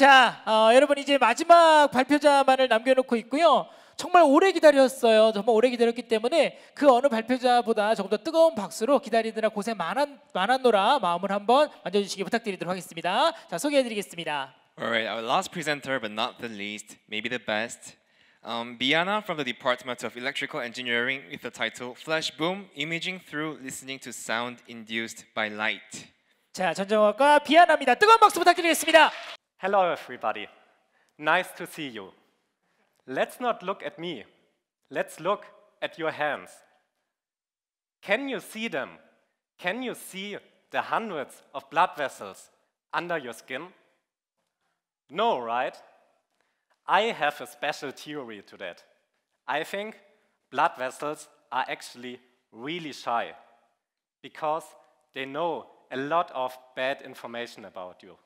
자, 어, 여러분 이제 마지막 발표자만을 남겨놓고 있고요. 정말 오래 기다렸어요. 정말 오래 기다렸기 때문에 그 어느 발표자보다 조금 더 뜨거운 박수로 기다리느라 고생 많았, 많았노라 마음을 한번 만져주시기 부탁드리도록 하겠습니다. 자, 소개해드리겠습니다. Alright, our last presenter, but not the least, maybe the best. Um, Biana from the Department of Electrical Engineering with the title Flash Boom Imaging Through Listening to Sound Induced by Light. 자, 전정학과 비아나입니다. 뜨거운 박수 부탁드리겠습니다. Hello, everybody. Nice to see you. Let's not look at me. Let's look at your hands. Can you see them? Can you see the hundreds of blood vessels under your skin? No, right? I have a special theory to that. I think blood vessels are actually really shy because they know a lot of bad information about you.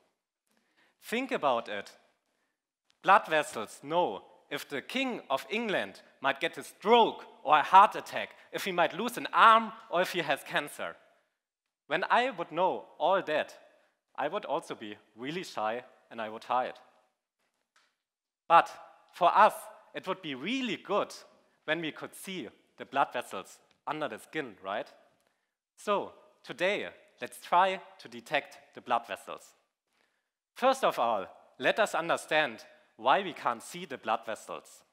Think about it. Blood vessels know if the King of England might get a stroke or a heart attack, if he might lose an arm or if he has cancer. When I would know all that, I would also be really shy and I would hide. But for us, it would be really good when we could see the blood vessels under the skin, right? So today, let's try to detect the blood vessels. First of all, let us understand why we can't see the blood vessels.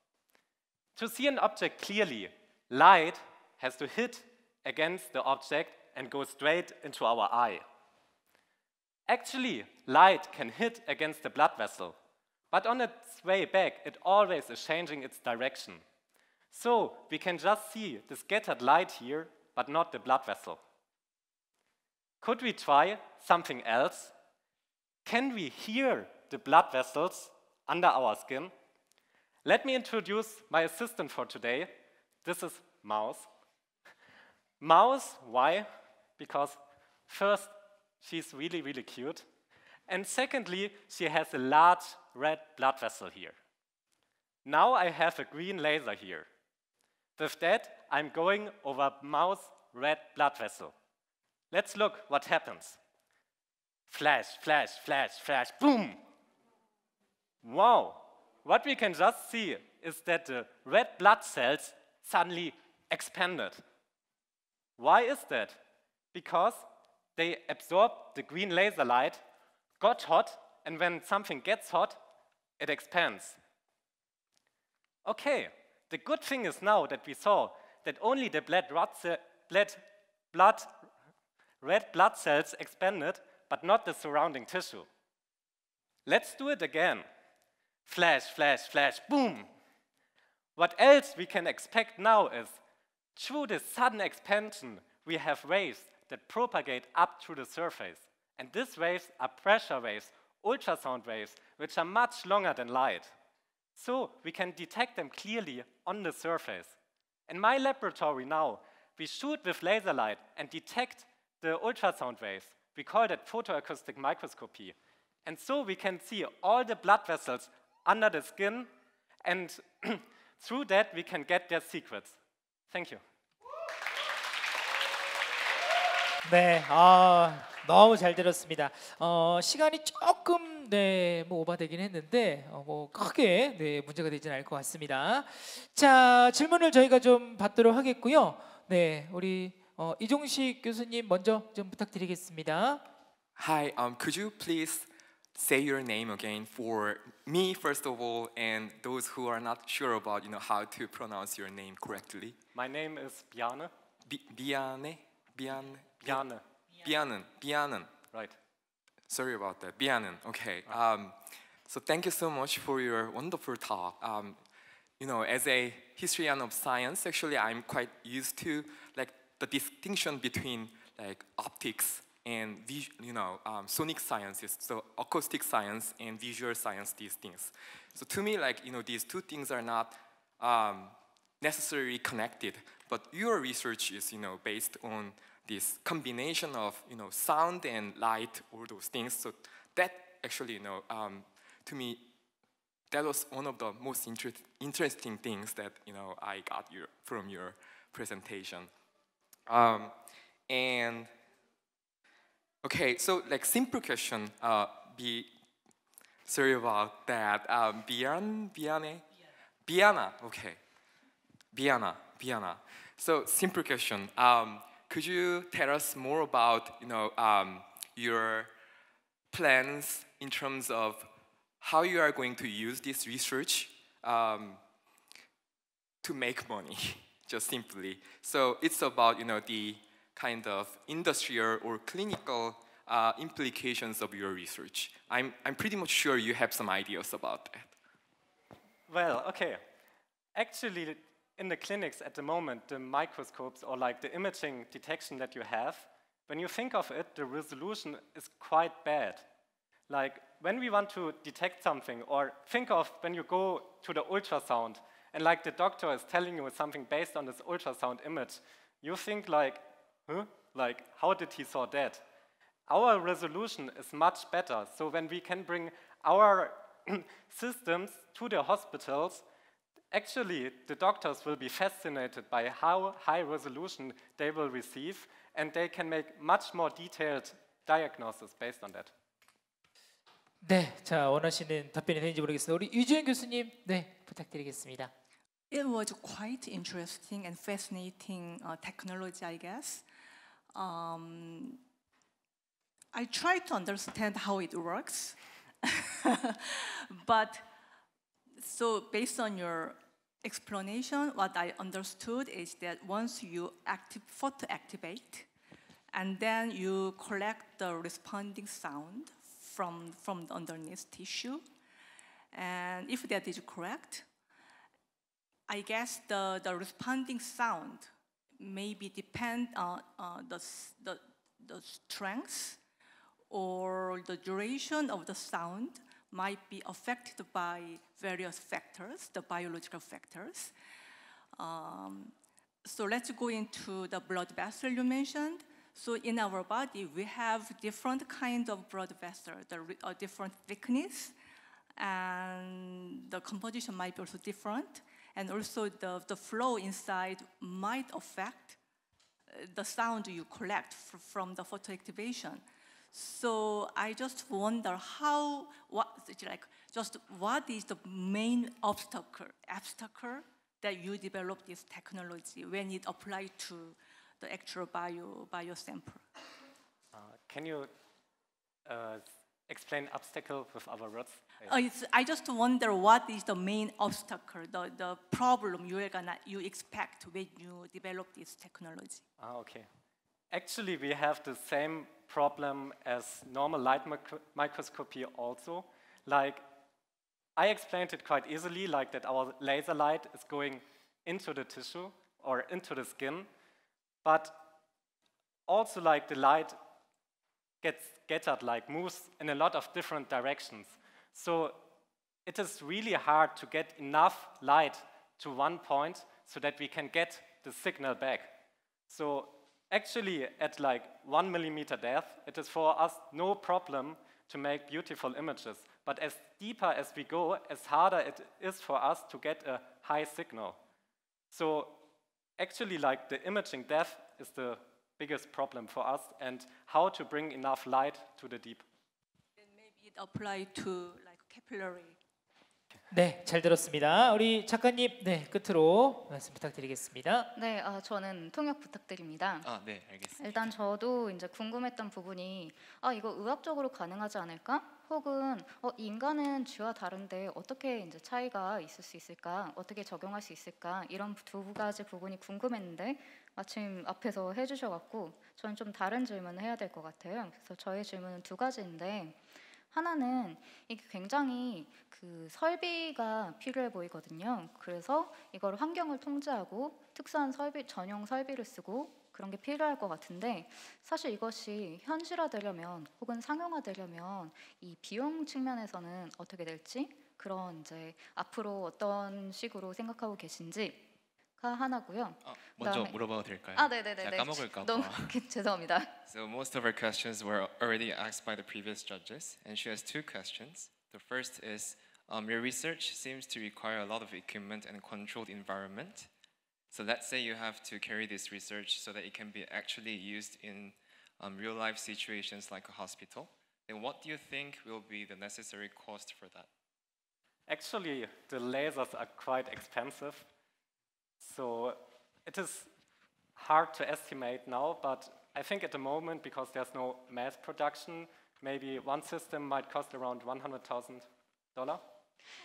To see an object clearly, light has to hit against the object and go straight into our eye. Actually, light can hit against the blood vessel, but on its way back, it always is changing its direction. So we can just see the scattered light here, but not the blood vessel. Could we try something else? Can we hear the blood vessels under our skin? Let me introduce my assistant for today. This is Mouse. Mouse, why? Because first, she's really, really cute. And secondly, she has a large red blood vessel here. Now I have a green laser here. With that, I'm going over Mouse red blood vessel. Let's look what happens. Flash, flash, flash, flash, boom! Wow! What we can just see is that the red blood cells suddenly expanded. Why is that? Because they absorbed the green laser light, got hot, and when something gets hot, it expands. Okay, the good thing is now that we saw that only the blood, blood, blood, red blood cells expanded, but not the surrounding tissue. Let's do it again. Flash, flash, flash, boom. What else we can expect now is, through this sudden expansion, we have waves that propagate up through the surface. And these waves are pressure waves, ultrasound waves, which are much longer than light. So we can detect them clearly on the surface. In my laboratory now, we shoot with laser light and detect the ultrasound waves. We call that photoacoustic microscopy. And so we can see all the blood vessels under the skin, and through that we can get their secrets. Thank you. 네, 아 너무 잘 들었습니다. 어, 시간이 조금 네, 뭐 오바되긴 했는데 어, 뭐 크게 네, 문제가 되지는 않을 것 같습니다. 자, 질문을 저희가 좀 받도록 하겠고요. 네, 우리 어, 이종식 교수님 먼저 좀 부탁드리겠습니다. Hi, um, could you please say your name again for me first of all, and those who are not sure about you know how to pronounce your name correctly? My name is Bjarne. 비, 비안에 비안 Bjarne, 비안은 비안은. right. Sorry about that. 비안은. Okay. Um, so thank you so much for your wonderful talk. Um, you know, as a historian of science, actually, I'm quite used to like the distinction between like optics and you know um, sonic sciences, so acoustic science and visual science. These things. So to me, like you know, these two things are not um, necessarily connected, but your research is you know based on this combination of you know sound and light, all those things. So that actually you know um, to me that was one of the most inter- interesting things that you know I got your, from your presentation. Um, and okay, so like simple question, uh, be Sorry about that. Um, Bian, Biane, Biana. Okay, Biana, Biana. So simple question. Um, could you tell us more about you know um, your plans in terms of how you are going to use this research um, to make money, just simply. So it's about you know the kind of industrial or clinical uh, implications of your research. I'm, I'm pretty much sure you have some ideas about that. Well, okay. Actually, in the clinics at the moment, the microscopes or like the imaging detection that you have, when you think of it, the resolution is quite bad. Like when we want to detect something, or think of when you go to the ultrasound, and like the doctor is telling you something based on this ultrasound image, you think like, huh? Like, how did he saw that? Our resolution is much better. So when we can bring our systems to the hospitals, actually the doctors will be fascinated by how high resolution they will receive, and they can make much more detailed diagnosis based on that. 네, 자 원하시는 답변이 되는지 모르겠습니다. 우리 유지현 교수님, 네 부탁드리겠습니다. It was quite interesting and fascinating uh, technology, I guess. Um, I tried to understand how it works, but so based on your explanation, what I understood is that once you active, photo activate, and then you collect the responding sound from, from the underneath tissue, and if that is correct, I guess the, the responding sound maybe depend on uh, the, the, the strength or the duration of the sound might be affected by various factors, the biological factors. Um, so let's go into the blood vessel you mentioned. So in our body, we have different kinds of blood vessels, the uh, different thickness, and the composition might be also different, and also the, the flow inside might affect uh, the sound you collect fr- from the photoactivation. So I just wonder how, what, like, just what is the main obstacle, obstacle that you develop this technology when it applied to the actual bio, bio sample? Uh, can you uh, explain obstacle with other words? Uh, I just wonder what is the main obstacle, the, the problem you are gonna you expect when you develop this technology. Ah, okay. Actually, we have the same problem as normal light micro- microscopy also. Like, I explained it quite easily, like that our laser light is going into the tissue or into the skin, but also like the light gets scattered, like moves in a lot of different directions. So it is really hard to get enough light to one point so that we can get the signal back. So actually, at like one millimeter depth, it is for us no problem to make beautiful images. But as deeper as we go, as harder it is for us to get a high signal. So actually, like the imaging depth is the biggest problem for us, and how to bring enough light to the deep. And maybe it apply to like capillary. 네, 잘 들었습니다. 우리 작가님, 네 끝으로 말씀 부탁드리겠습니다. 네, 아, 저는 통역 부탁드립니다. 아, 네, 알겠습니다. 일단 저도 이제 궁금했던 부분이 아 이거 의학적으로 가능하지 않을까? 혹은 어, 인간은 쥐와 다른데 어떻게 이제 차이가 있을 수 있을까? 어떻게 적용할 수 있을까? 이런 두 가지 부분이 궁금했는데 마침 앞에서 해주셔갖고 저는 좀 다른 질문을 해야 될 것 같아요. 그래서 저의 질문은 두 가지인데 하나는 이게 굉장히 그 설비가 필요해 보이거든요. 그래서 이걸 환경을 통제하고 특수한 설비 전용 설비를 쓰고 그런 게 필요할 것 같은데 사실 이것이 현실화되려면 혹은 상용화되려면 이 비용 측면에서는 어떻게 될지 그런 이제 앞으로 어떤 식으로 생각하고 계신지가 하나고요. 아, 먼저 그다음에- 물어봐도 될까요? 아, 네네네. 제가 까먹을까 봐. 너무 죄송합니다. So most of our questions were already asked by the previous judges, and she has two questions. The first is, um, your research seems to require a lot of equipment and controlled environment. So let's say you have to carry this research so that it can be actually used in um, real life situations like a hospital. And what do you think will be the necessary cost for that? Actually, the lasers are quite expensive. So it is hard to estimate now, but I think at the moment, because there's no mass production, maybe one system might cost around $100,000.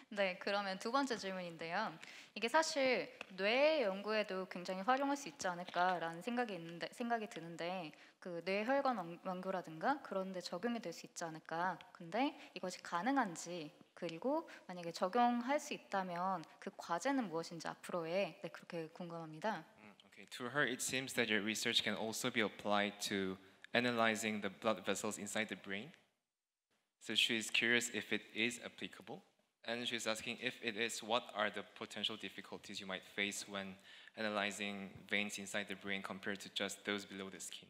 네, 그러면 두 번째 질문인데요. 이게 사실 뇌 연구에도 굉장히 활용할 수 있지 않을까라는 생각이 있는데 생각이 드는데 그 뇌혈관 원- 연구라든가 그런 데 적용이 될 수 있지 않을까. 근데 이것이 가능한지 그리고 만약에 적용할 수 있다면 그 과제는 무엇인지 앞으로의 네, 그렇게 궁금합니다. Okay, to her, it seems that your research can also be applied to analyzing the blood vessels inside the brain. So she is curious if it is applicable, and she's asking if it is, what are the potential difficulties you might face when analyzing veins inside the brain compared to just those below the skin?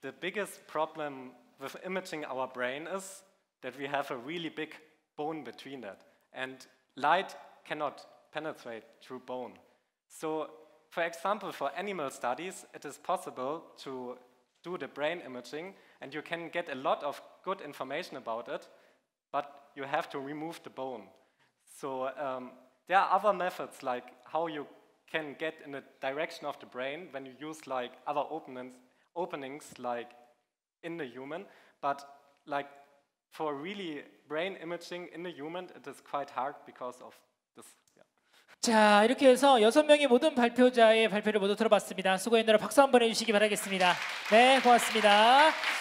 The biggest problem with imaging our brain is that we have a really big bone between that, and light cannot penetrate through bone. So, for example, for animal studies, it is possible to do the brain imaging, and you can get a lot of good information about it, but you have to remove the bone. So um, there are other methods like how you can get in the direction of the brain when you use like other openings, openings like in the human, but like for really brain imaging in the human, it is quite hard because of this. Yeah. 자 이렇게 해서 여섯 명의 모든 발표자의 발표를 모두 들어봤습니다. 수고했느라 박수 한번 해주시기 바라겠습니다. 네 고맙습니다.